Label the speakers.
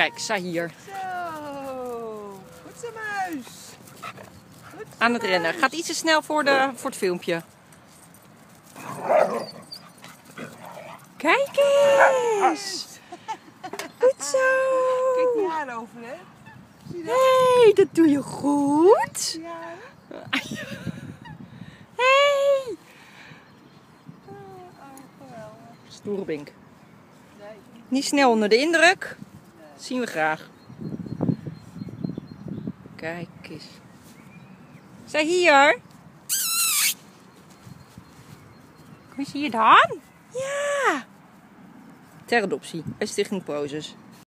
Speaker 1: Kijk, sta hier.
Speaker 2: Zo. Goed zo, muis. Goed zo,
Speaker 1: Aan het rennen. Gaat iets te snel voor, de, voor het filmpje. Kijk eens. Goed zo.
Speaker 2: Kijk die haar over, hè? Dat?
Speaker 1: hey, dat doe je goed.
Speaker 2: Haren?
Speaker 1: hey.
Speaker 2: Oh, oh, geweldig.
Speaker 1: Stoere bink.
Speaker 2: Nee.
Speaker 1: Niet snel onder de indruk. Zien we graag. Kijk eens. Zij hier. Kom je hier dan? Ja. Ter adoptie bij Stichting Poses.